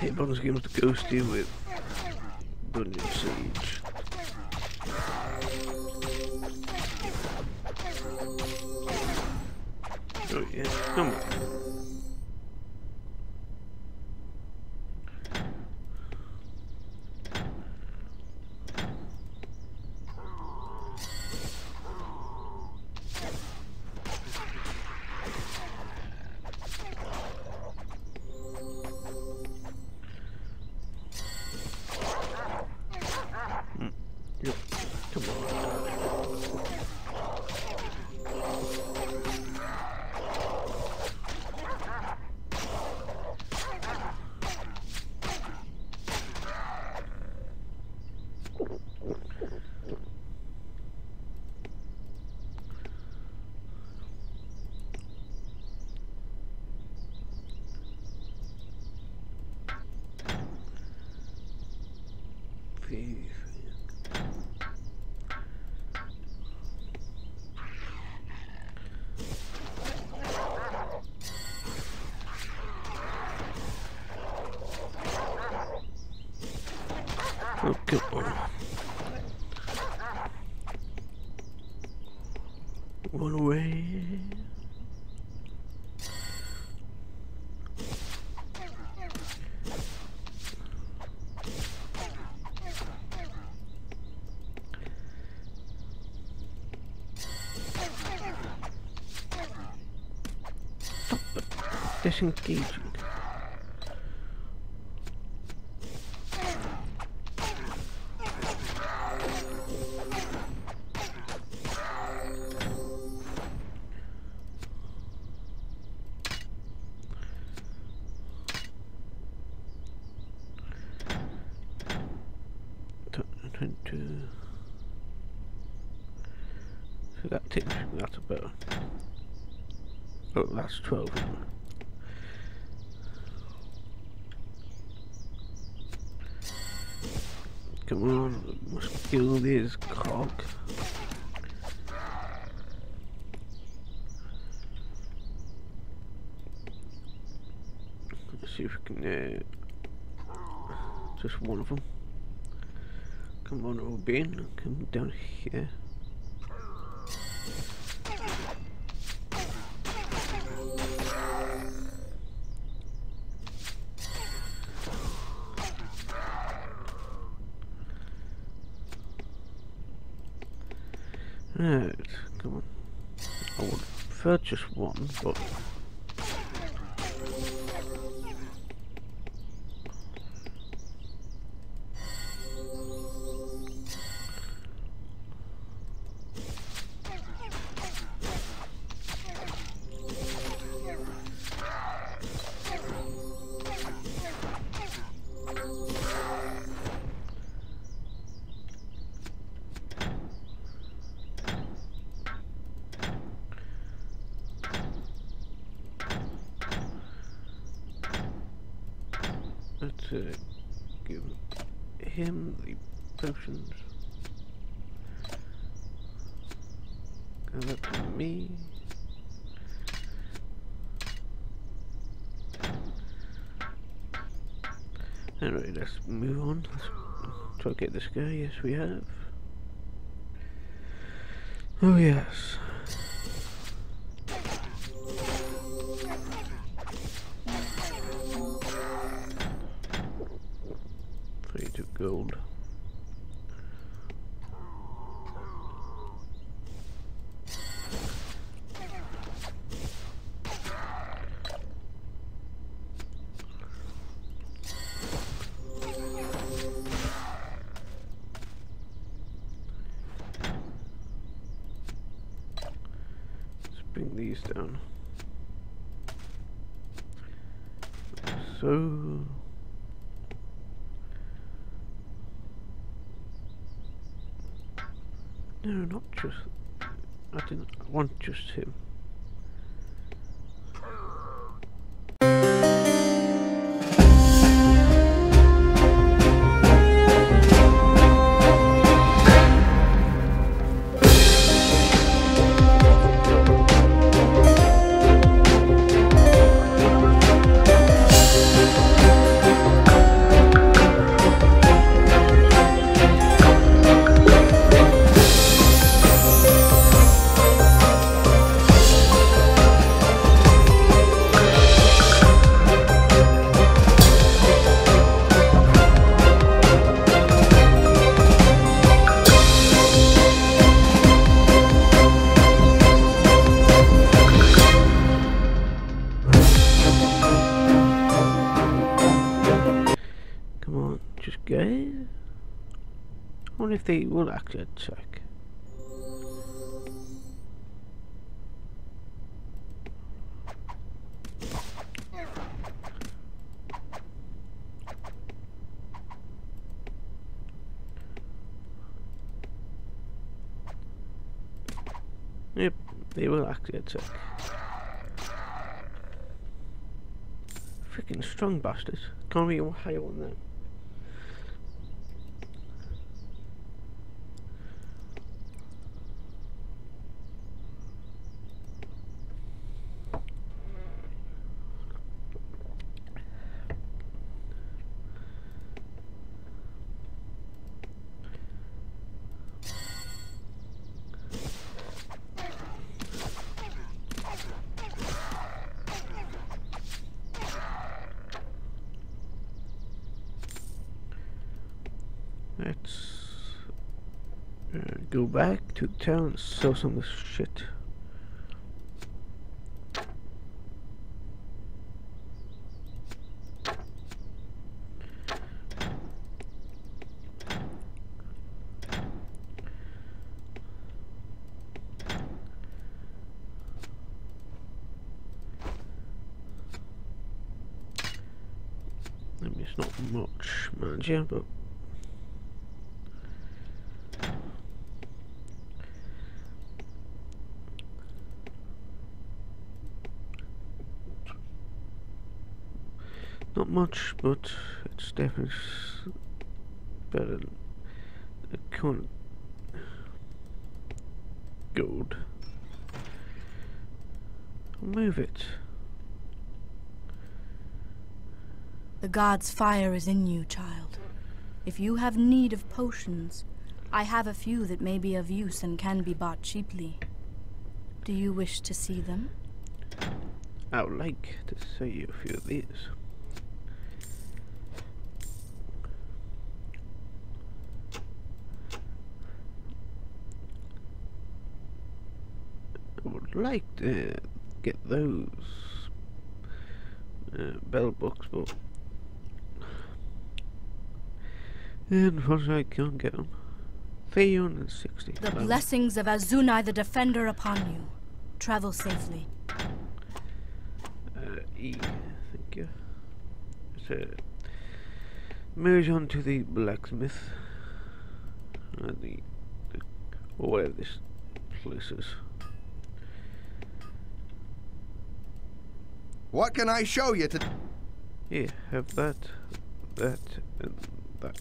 Hitmon's game to ghosty with Dungeon Siege. Oh yeah, come on. Okay. One away. Disengaging. That takes that about. Oh, that's twelve. Come on, must kill this cock. Let's see if we can uh, just one of them. Come on, Obin, come down here. Right, come on. I would prefer just one, but him the potions. And that to me. Anyway, let's move on. Let's try to get this guy. Yes, we have. Oh, yes. Gold. Bring these down. So No, not just. I didn't want just him. Wonder if they will actually attack. Yep, they will actually attack. Freaking strong bastards. Can't be higher on them. Let's uh, go back to town and sell some of this shit. I mean, it's not much, mind you, but Not much, but it's definitely better than the current gold. Move it. The god's fire is in you, child. If you have need of potions, I have a few that may be of use and can be bought cheaply. Do you wish to see them? I would like to see a few of these. I would like to get those uh, bell books, but unfortunately I can't get them. 360. The blessings of Azunai the Defender upon you. Travel safely. uh, E, thank you. So, merge on to the blacksmith. Uh, the, the, or whatever this place is. What can I show you to... Yeah, have that, that, and that.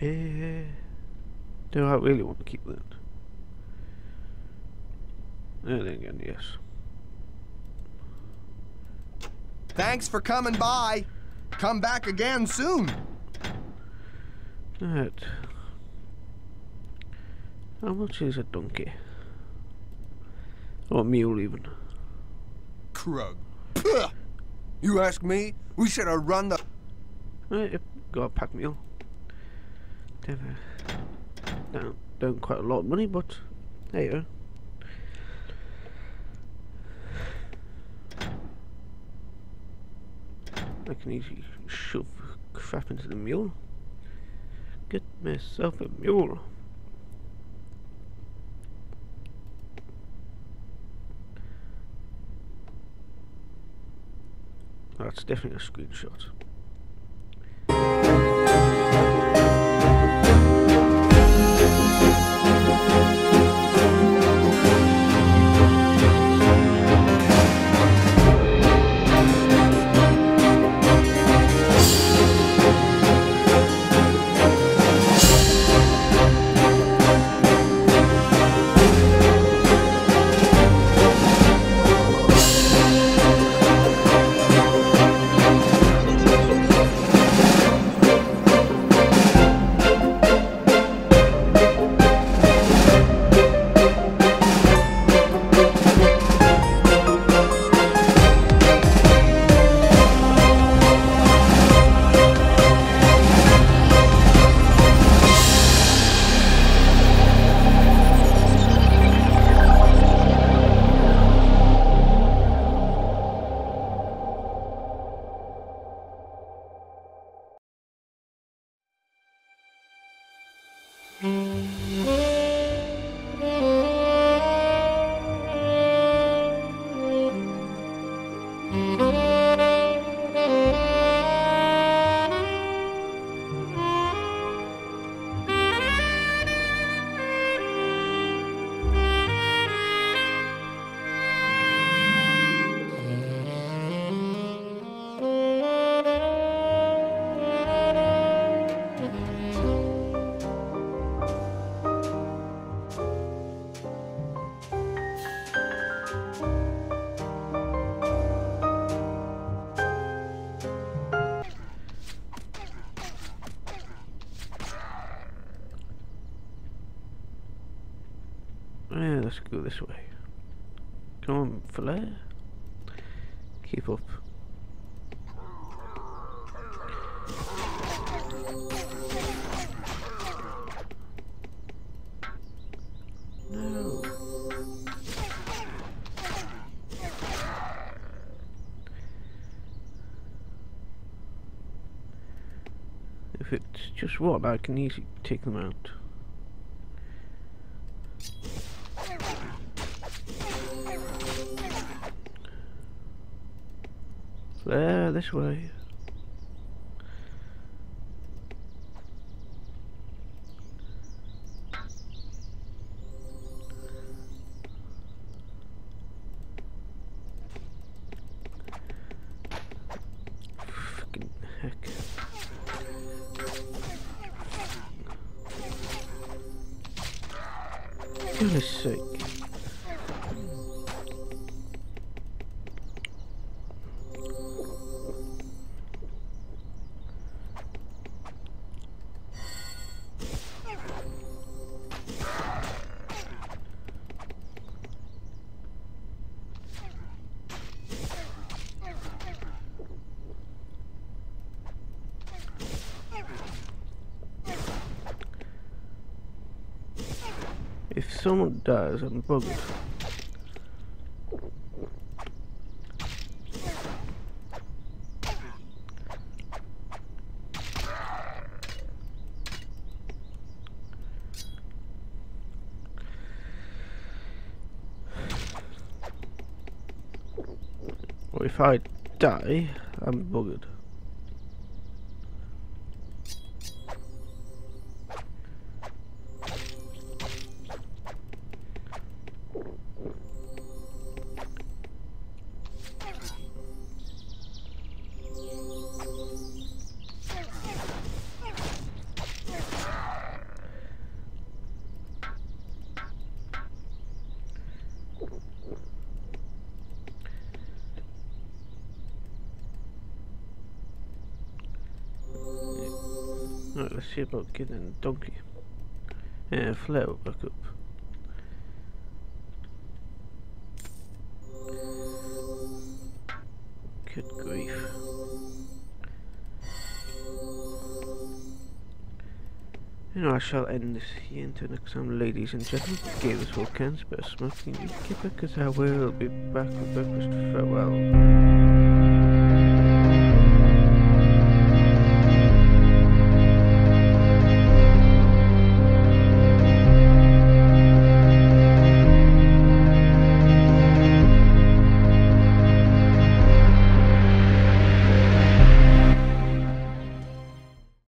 Eh, do I really want to keep that? And again, yes. Thanks for coming by. Come back again soon. That. How much is a donkey? Or a mule, even. Krug. Puh. You ask me? We should have run the... Yep, got a pack mule. Never. don't quite a lot of money, but there you go. I can easily shove crap into the mule. Get myself a mule. That's definitely a screenshot. Let's go this way. Come on, Flare. Keep up. No. If it's just one, I can easily take them out. There, this way. Fucking heck. Goodness sake. Someone dies, I'm bugged. Or if I die, I'm buggered. See about getting donkey. Yeah, flare will back up. Good grief. Know, I shall end this here until next time, ladies and gentlemen. Give us all cans, but smoking keep it, because I will be back with breakfast. Farewell.